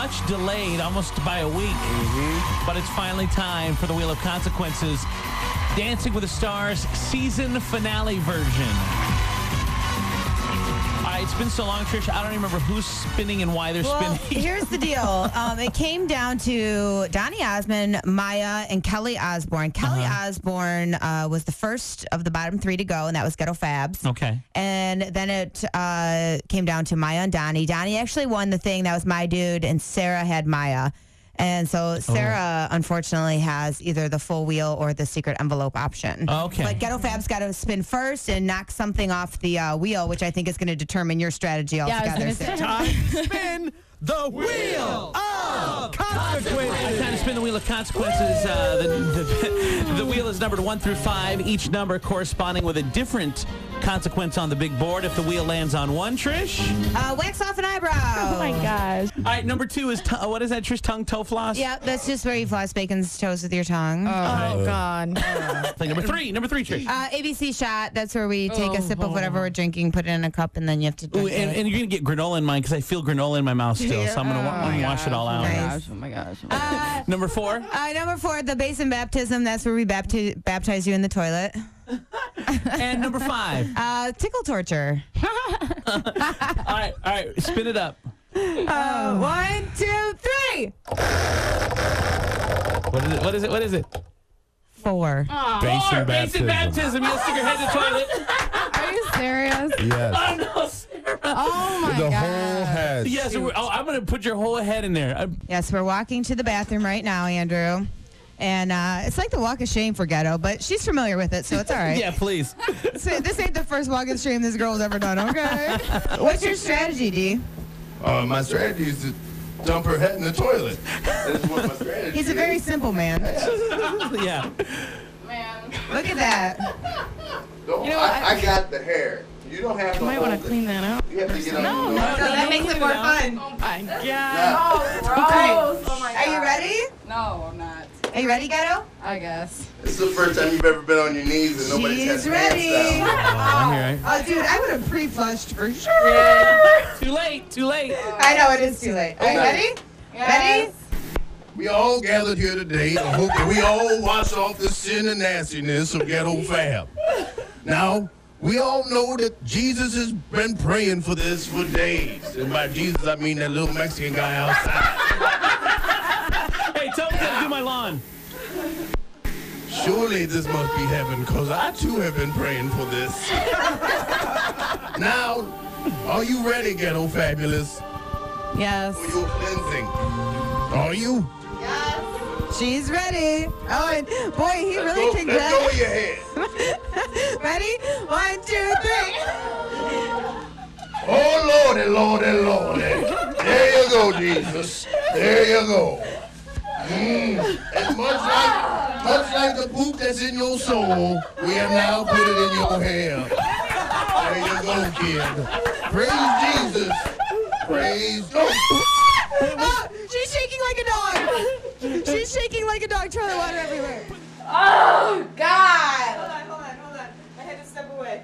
much delayed, almost by a week. Mm-hmm. But it's finally time for the Wheel of Consequences Dancing with the Stars season finale version. It's been so long, Trish. I don't even remember who's spinning and why they're Well, spinning. here's the deal. Um, it came down to Donny Osmond, Maya, and Kelly Osbourne. Kelly Uh-huh. Osbourne uh, was the first of the bottom three to go, and that was Ghetto Fabs. Okay. And then it uh, came down to Maya and Donny. Donny actually won the thing. That was my dude, and Sarah had Maya. And so Oh. Sarah, unfortunately, has either the full wheel or the secret envelope option. Okay. But Ghetto Fab's got to spin first and knock something off the uh, wheel, which I think is going to determine your strategy Yeah, I altogether. gonna Sarah. Time spin the wheel of consequences. Time to spin the wheel of consequences. Uh, the, the, the wheel is numbered one through five, each number corresponding with a different consequence on the big board. If the wheel lands on one, Trish. Uh, wax off an eyebrow. Oh my gosh. All right, number two is, t- what is that, Trish? Tongue, toe floss? Yeah, that's just where you floss bacon's toes with your tongue. Oh God. Thing number three, number three, Trish. Uh, ABC shot. That's where we take a Oh. sip of whatever we're drinking, put it in a cup, and then you have to Ooh, and, it. and you're going to get granola in mine because I feel granola in my mouth still, so I'm going to wa- wash it all Oh out. my Nice. gosh. Oh my gosh. Uh, Number four. uh, number four, the basin baptism. That's where we bapti- baptize you in the toilet. and number five. Uh, tickle torture. All right, all right, spin it up. Uh, one, two, three, What is it? What is it? What is it? four. Basin Four, basin baptism. You'll stick your head in the toilet. Are you serious? Yes. Oh, no, Sarah. Oh my the god. whole head. Yes, we're- oh, I'm going to put your whole head in there. Uh, Yes, we're walking to the bathroom right now, Andrew. And uh, it's like the walk of shame for ghetto, but she's familiar with it, so it's all right. Yeah, please. So this ain't the first walk of shame this girl's ever done, okay? What's your strategy, D? Uh, my strategy is to dump her head in the toilet. That's what my strategy He's a very simple man. yeah. Man. Look at that. Don't, You know what, I, got the hair. You don't have to You might want to clean that out. You have to get on No, the no, So that makes it more fun. Oh my god. Yeah. Gross. Oh my Are you ready? No, I'm not. Are you ready, ghetto? I guess. This is the first time you've ever been on your knees and nobody's had She's their hands ready. down. Oh, I'm. Oh, oh, dude, I would have pre-flushed for sure. Too late. Too late. I know it is too late. Are you ready? Ready? We all gathered here today to hope that we all wash off the sin and nastiness of ghetto fab. Now, we all know that Jesus has been praying for this for days. And by Jesus, I mean that little Mexican guy outside. Hey, tell me how to do my lawn. Surely this must be heaven, because I too have been praying for this. now, are you ready, ghetto fabulous, Yes. for your cleansing? Are you? She's ready. Oh, and boy, he Let's really go, kicked let's go that. with your head. Ready? One, two, three. Oh, Lordy, Lordy, Lordy. There you go, Jesus. There you go. Mm. And much like, much like the poop that's in your soul, we have now put it in your hair. There you go, kid. Praise Jesus. Praise God. Oh, she's shaking like a dog. She's shaking like a dog. Toilet water everywhere. Oh God. Hold on, hold on, hold on. I had to step away.